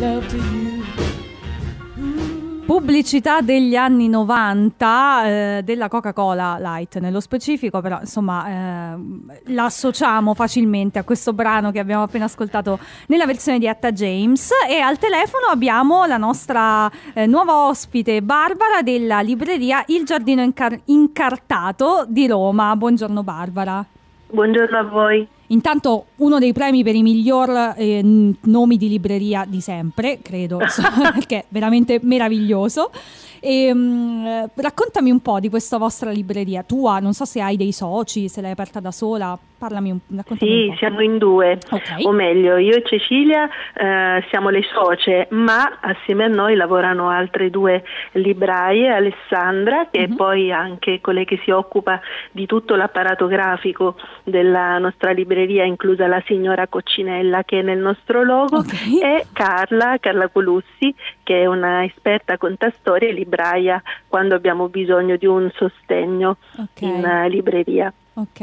love to you. Pubblicità degli anni 90 eh, della Coca-Cola Light nello specifico, però insomma eh, la associamo facilmente a questo brano che abbiamo appena ascoltato nella versione di Atta James e al telefono abbiamo la nostra eh, nuova ospite Barbara della libreria Il Giardino Incar- Incartato di Roma. Buongiorno Barbara. Buongiorno a voi. Intanto uno dei premi per i miglior eh, nomi di libreria di sempre, credo, perché è veramente meraviglioso. E, mh, raccontami un po' di questa vostra libreria tua, non so se hai dei soci, se l'hai aperta da sola, parlami un, sì, un po'. siamo in due, Ok. o meglio, io e Cecilia eh, siamo le socie, ma assieme a noi lavorano altre due libraie, Alessandra, che Mhm. è poi anche colei che si occupa di tutto l'apparato grafico della nostra libreria, inclusa la signora Coccinella che è nel nostro logo, Ok. e Carla, Carla Colussi, che è una esperta contastoria e libraia quando abbiamo bisogno di un sostegno Ok. in eh, libreria. Ok.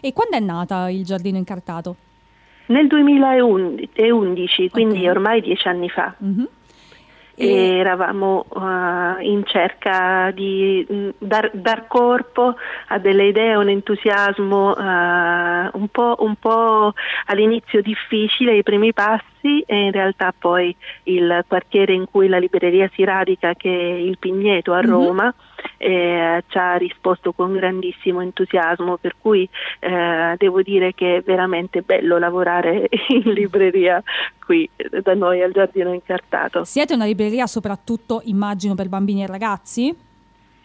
E quando è nata il giardino incartato? Nel 2011, quindi Ok. ormai dieci anni fa, Mhm. e eravamo eh, in cerca di mh, dar, dar corpo a delle idee, un entusiasmo eh, un, po', un po' all'inizio difficile, i primi passi e in realtà poi il quartiere in cui la libreria si radica, che è il Pigneto a Mhm. Roma, eh, ci ha risposto con grandissimo entusiasmo, per cui eh, devo dire che è veramente bello lavorare in libreria qui da noi al Giardino Incartato. Siete una libreria soprattutto, immagino, per bambini e ragazzi?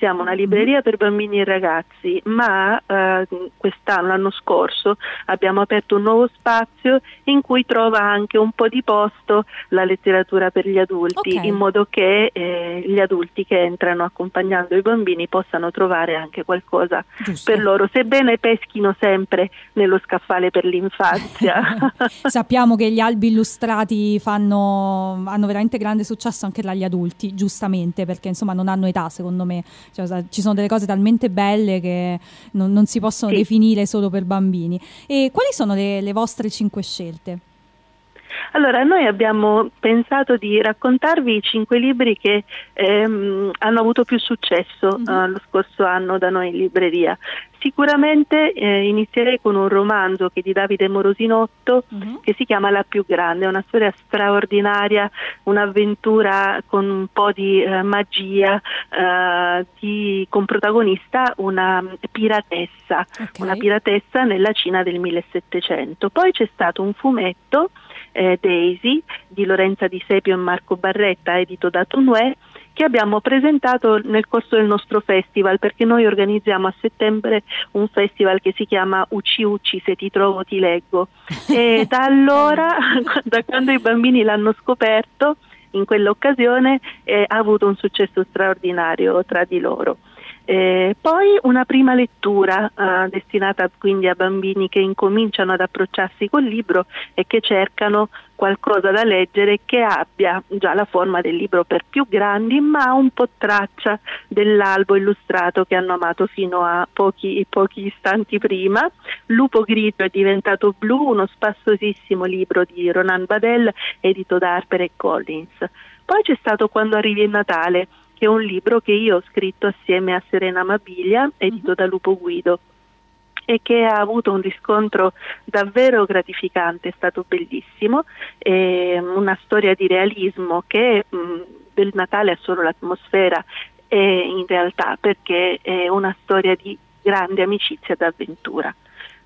Siamo una libreria per bambini e ragazzi, ma eh, quest'anno, l'anno scorso, abbiamo aperto un nuovo spazio in cui trova anche un po' di posto la letteratura per gli adulti, Ok. in modo che eh, gli adulti che entrano accompagnando i bambini possano trovare anche qualcosa Giusto. per loro, sebbene peschino sempre nello scaffale per l'infanzia. Sappiamo che gli albi illustrati fanno, hanno veramente grande successo anche tra gli adulti, giustamente, perché insomma non hanno età, secondo me. Cioè, sa- ci sono delle cose talmente belle che non, non si possono Sì. definire solo per bambini. E quali sono le, le vostre cinque scelte? Allora, noi abbiamo pensato di raccontarvi i cinque libri che ehm, hanno avuto più successo Mhm. eh, lo scorso anno da noi in libreria. Sicuramente eh, inizierei con un romanzo che è di Davide Morosinotto che si chiama La più grande, è una storia straordinaria, un'avventura con un po' di eh, magia, eh, di- con protagonista una piratessa, Ok. una piratessa nella Cina del 1700. Poi c'è stato un fumetto, eh, Daisy, di Lorenza Di Sepio e Marco Barretta, edito da Tounouet, che abbiamo presentato nel corso del nostro festival, perché noi organizziamo a settembre un festival che si chiama Ucci Ucci, se ti trovo ti leggo. E da allora, da quando i bambini l'hanno scoperto, in quell'occasione eh, ha avuto un successo straordinario tra di loro. Eh, poi una prima lettura eh, destinata quindi a bambini che incominciano ad approcciarsi col libro e che cercano qualcosa da leggere che abbia già la forma del libro per più grandi, ma un po' traccia dell'albo illustrato che hanno amato fino a pochi, pochi istanti prima. Lupo Grigio è diventato blu, uno spassosissimo libro di Ronan Badel, edito da Harper e Collins. Poi c'è stato Quando arrivi il Natale, che è un libro che io ho scritto assieme a Serena Mabilia, edito da Lupo Guido e che ha avuto un riscontro davvero gratificante, è stato bellissimo, è una storia di realismo che mh, del Natale ha solo l'atmosfera e in realtà perché è una storia di grande amicizia ed avventura.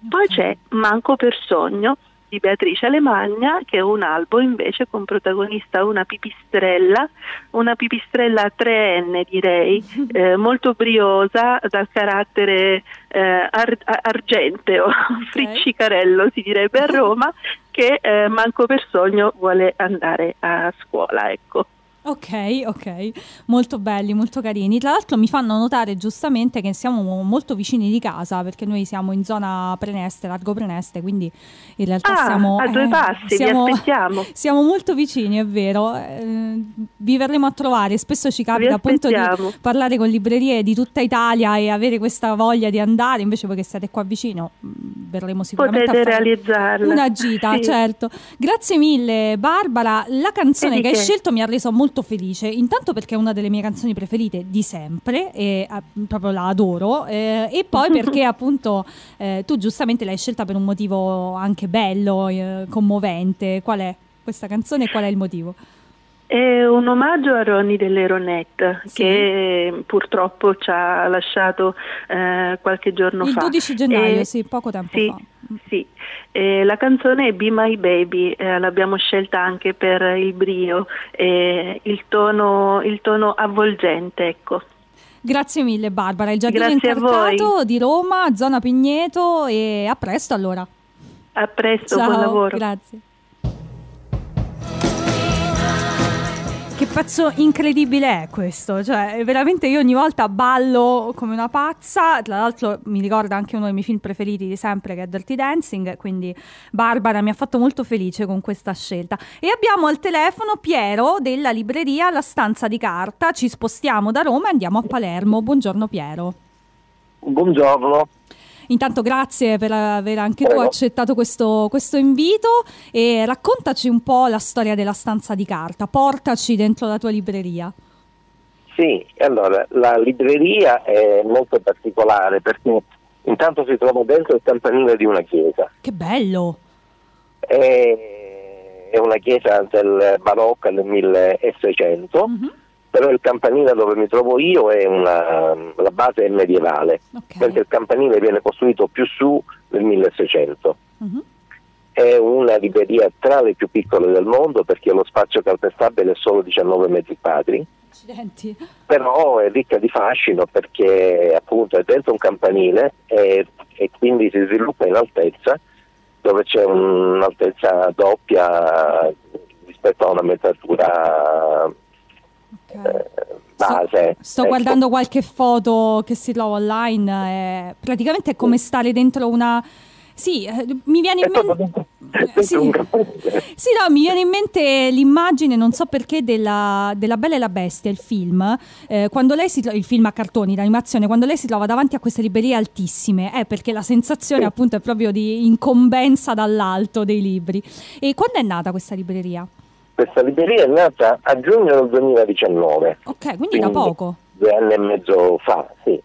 Poi c'è Manco per sogno di Beatrice Alemagna che è un albo invece con protagonista una pipistrella, una pipistrella 3N direi, eh, molto briosa, dal carattere eh, ar- argenteo, friccicarello si direbbe a Roma, che eh, manco per sogno vuole andare a scuola. Ecco. Ok, ok, molto belli, molto carini. Tra l'altro mi fanno notare giustamente che siamo molto vicini di casa perché noi siamo in zona Preneste, largo Preneste, quindi in realtà ah, siamo a due eh, passi, siamo, vi aspettiamo. Siamo molto vicini, è vero. Eh, vi verremo a trovare, spesso ci capita appunto di parlare con librerie di tutta Italia e avere questa voglia di andare, invece voi che siete qua vicino mm, verremo sicuramente Potete a fare realizzarla. una gita, sì. certo. Grazie mille Barbara, la canzone che hai scelto mi ha reso molto molto felice, intanto perché è una delle mie canzoni preferite di sempre, e uh, proprio la adoro, eh, e poi perché appunto eh, tu giustamente l'hai scelta per un motivo anche bello, eh, commovente. Qual è questa canzone e qual è il motivo? È un omaggio a Ronnie delle Ronette sì. che purtroppo ci ha lasciato eh, qualche giorno il fa. Il 12 gennaio, sì, poco tempo sì, fa. Sì, eh, la canzone è Be My Baby, eh, l'abbiamo scelta anche per il brio, eh, il, tono, il tono avvolgente, ecco. Grazie mille Barbara, il giardino Grazie incartato di Roma, zona Pigneto e a presto allora. A presto, Ciao, buon lavoro. Grazie. Che pezzo incredibile è questo, cioè veramente io ogni volta ballo come una pazza, tra l'altro mi ricorda anche uno dei miei film preferiti di sempre che è Dirty Dancing, quindi Barbara mi ha fatto molto felice con questa scelta. E abbiamo al telefono Piero della libreria La Stanza di Carta, ci spostiamo da Roma e andiamo a Palermo. Buongiorno Piero. Buongiorno. Intanto grazie per aver anche tu accettato questo, questo, invito e raccontaci un po' la storia della stanza di carta, portaci dentro la tua libreria. Sì, allora la libreria è molto particolare perché intanto si trova dentro il campanile di una chiesa. Che bello! È, è una chiesa del barocco del 1600. Mm-hmm però il campanile dove mi trovo io è una, la base è medievale, okay. mentre il campanile viene costruito più su nel 1600. Uh-huh. È una libreria tra le più piccole del mondo perché lo spazio calpestabile è solo 19 metri quadri. Accidenti. Però è ricca di fascino perché appunto è dentro un campanile e, e quindi si sviluppa in altezza dove c'è un'altezza doppia rispetto a una metratura eh, base. Sto, sto ecco. guardando qualche foto che si trova online, è, praticamente è come stare dentro una... Sì, eh, mi viene in mente... Sì. sì, no, mi viene in mente l'immagine, non so perché, della, della Bella e la Bestia, il film, eh, quando lei si trova, il film a cartoni, l'animazione, quando lei si trova davanti a queste librerie altissime, è perché la sensazione appunto è proprio di incombenza dall'alto dei libri. E quando è nata questa libreria? Questa libreria è nata a giugno del 2019. Ok, quindi, quindi da poco. Due anni e mezzo fa, sì.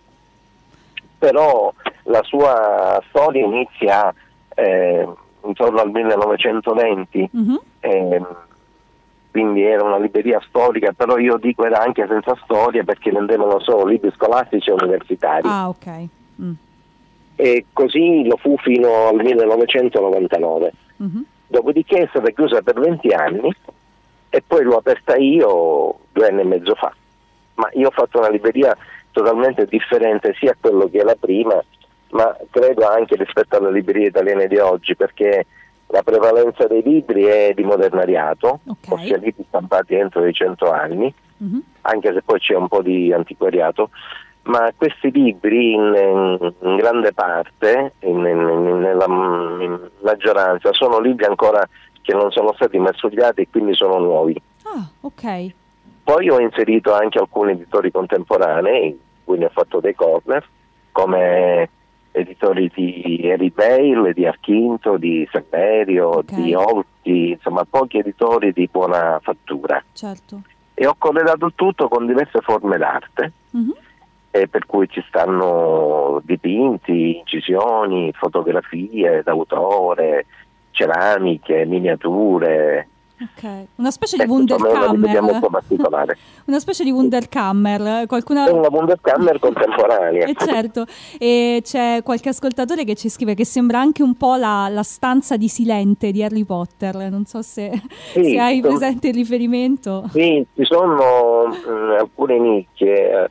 Però la sua storia inizia eh, intorno al 1920. Mm-hmm. Eh, quindi era una libreria storica, però io dico era anche senza storia perché vendevano solo libri scolastici e universitari. Ah, ok. Mm. E così lo fu fino al 1999. Mm-hmm. Dopodiché è stata chiusa per 20 anni e poi l'ho aperta io due anni e mezzo fa. Ma io ho fatto una libreria totalmente differente sia a quello che era prima, ma credo anche rispetto alle librerie italiane di oggi, perché la prevalenza dei libri è di modernariato, okay. ossia libri stampati entro i 100 anni, uh-huh. anche se poi c'è un po' di antiquariato, ma questi libri in, in grande parte, in, in, nella maggioranza, sono libri ancora che non sono stati massoliati e quindi sono nuovi. Ah, ok. Poi ho inserito anche alcuni editori contemporanei, quindi ho fatto dei corner, come editori di Eri Bale, di Archinto, di Saverio, okay. di Olti, insomma pochi editori di buona fattura. Certo. E ho corredato il tutto con diverse forme d'arte, mm-hmm. per cui ci stanno dipinti, incisioni, fotografie d'autore, ceramiche, miniature. Ok, una specie di Wunderkammer. molto particolare. una specie di Wunderkammer. Qualcuna... È una Wunderkammer contemporanea. e certo, e c'è qualche ascoltatore che ci scrive che sembra anche un po' la, la stanza di Silente di Harry Potter. Non so se, sì, se hai presente il riferimento. Sì, ci sono mh, mm, alcune nicchie. Eh,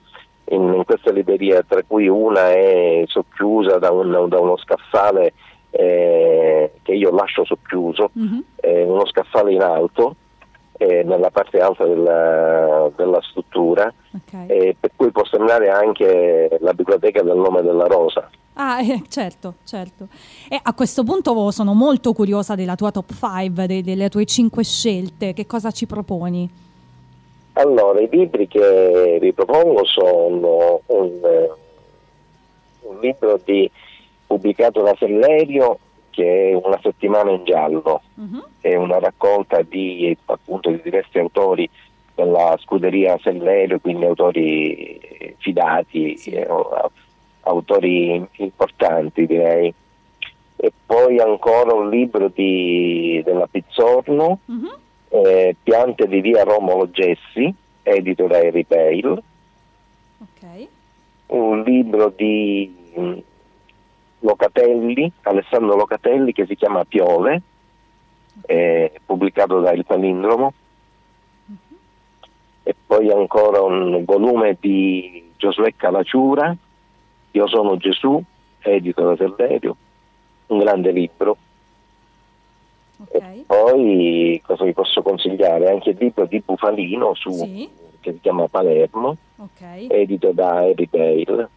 in, in, questa libreria, tra cui una è socchiusa da, un, da uno scaffale eh, che io lascio socchiuso, mm-hmm. eh, uno scaffale in alto eh, nella parte alta della, della struttura, okay. eh, per cui può sembrare anche la biblioteca del nome della rosa. Ah, eh, certo, certo. E a questo punto sono molto curiosa della tua top 5, de- delle tue 5 scelte. Che cosa ci proponi? Allora, i libri che vi propongo sono un, un libro di, pubblicato da Sellerio che è Una settimana in giallo, uh-huh. è una raccolta di, appunto, di diversi autori della scuderia Sellerio, quindi autori fidati, sì. eh, autori importanti direi. E poi ancora un libro di, della Pizzorno, uh-huh. eh, Piante di via Romolo Gessi, edito da Harry Bale. Okay. Un libro di Locatelli, Alessandro Locatelli, che si chiama Piove, eh, pubblicato da Il Palindromo. Uh-huh. E poi ancora un volume di Giosuè Calaciura, Io sono Gesù, edito da Selverio, un grande libro. Okay. E poi cosa vi posso consigliare? Anche il libro di Bufalino su, sì. che si chiama Palermo, okay. edito da Harry Bale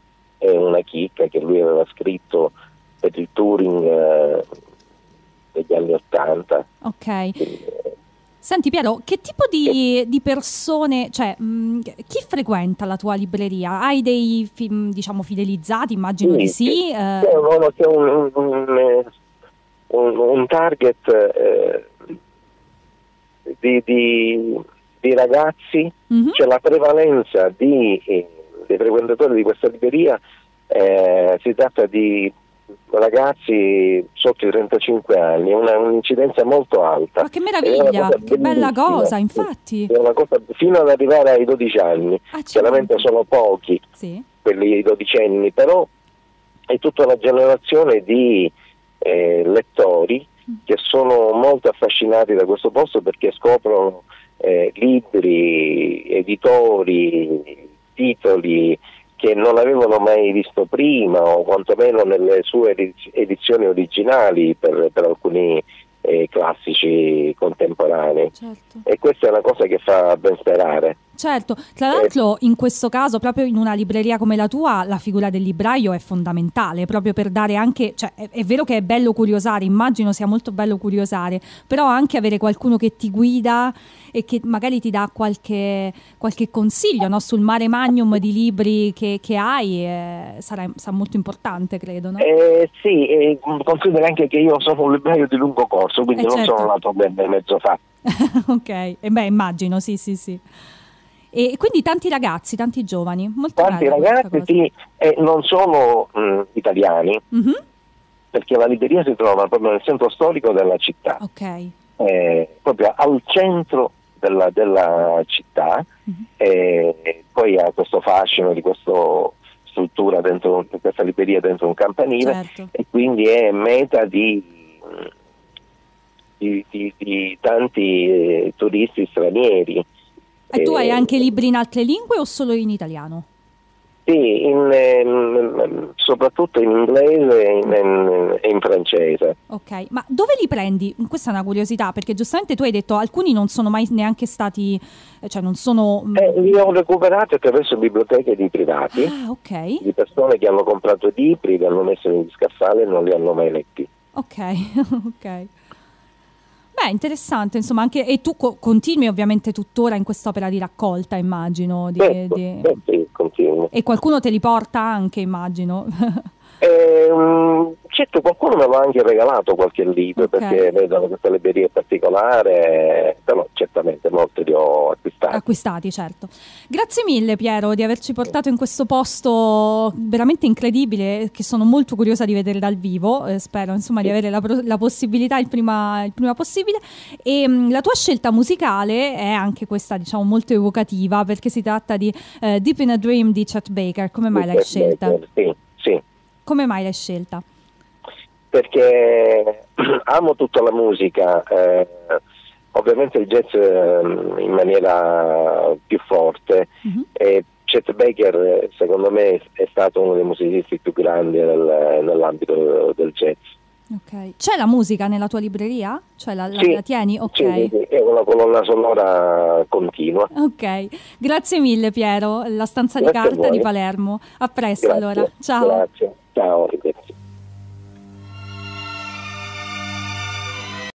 è una chicca che lui aveva scritto per il touring eh, degli anni Ottanta. Ok. Eh, Senti Piero, che tipo di, di persone, cioè mh, mm, chi frequenta la tua libreria? Hai dei film, diciamo, fidelizzati? Immagino sì, di sì. Eh. C'è, un, c'è un, un, un, target eh, di, di, di, ragazzi, mm-hmm. c'è la prevalenza di eh, dei frequentatori di questa libreria eh, si tratta di ragazzi sotto i 35 anni, è un'incidenza molto alta. Ma che meraviglia, che bella cosa, infatti. È una cosa fino ad arrivare ai 12 anni, ah, certo. chiaramente sono pochi sì. quelli dodicenni, però è tutta una generazione di eh, lettori mm. che sono molto affascinati da questo posto perché scoprono eh, libri, editori, titoli che non avevano mai visto prima o quantomeno nelle sue edizioni originali per, per alcuni eh, classici contemporanei. Certo. E questa è una cosa che fa ben sperare. Certo, tra l'altro in questo caso, proprio in una libreria come la tua, la figura del libraio è fondamentale, proprio per dare anche, cioè è, è, vero che è bello curiosare, immagino sia molto bello curiosare, però anche avere qualcuno che ti guida e che magari ti dà qualche, qualche consiglio no? sul mare magnum di libri che, che hai, eh, sarà, sarà, molto importante, credo. No? Eh, sì, eh, considera anche che io sono un libraio di lungo corso, quindi eh, non certo. sono nato ben mezzo fa. ok, e eh, beh immagino, sì, sì, sì. E quindi tanti ragazzi, tanti giovani, molto Tanti ragazzi, sì, e non solo mh, italiani, mm-hmm. perché la libreria si trova proprio nel centro storico della città, okay. eh, proprio al centro della, della città, mm-hmm. e poi ha questo fascino di questa struttura dentro questa libreria dentro un campanile certo. e quindi è meta di, di, di, di tanti eh, turisti stranieri e tu hai anche libri in altre lingue o solo in italiano? Sì, in, eh, soprattutto in inglese e in, in, francese. Ok, ma dove li prendi? Questa è una curiosità, perché giustamente tu hai detto alcuni non sono mai neanche stati, cioè non sono... Mm, eh, li ho recuperati attraverso biblioteche di privati, ah, okay. di persone che hanno comprato libri, li hanno messi negli scaffali e non li hanno mai letti. Ok, ok. Beh, interessante, insomma, anche, e tu co- continui ovviamente tuttora in quest'opera di raccolta, immagino. Di, certo, di... sì, continuo. E qualcuno te li porta anche, immagino. Eh, certo, qualcuno me l'ha anche regalato qualche libro okay. perché vedono questa libreria particolare, però certamente molti li ho acquistati. Acquistati, certo. Grazie mille Piero di averci portato in questo posto veramente incredibile che sono molto curiosa di vedere dal vivo, eh, spero insomma sì. di avere la, la possibilità il prima, il prima possibile e mh, la tua scelta musicale è anche questa diciamo molto evocativa perché si tratta di uh, Deep in a Dream di Chet Baker, come mai l'hai scelta? Baker, sì. Come mai l'hai scelta? Perché amo tutta la musica, eh, ovviamente il jazz eh, in maniera più forte uh-huh. e Chet Baker secondo me è stato uno dei musicisti più grandi nel, nell'ambito del jazz. Ok. C'è la musica nella tua libreria? Cioè la, sì, la, la tieni? Ok. Sì, sì, è una colonna sonora continua. Ok, grazie mille Piero, la stanza grazie di carta di Palermo. A presto grazie, allora. Ciao. Grazie. down exists.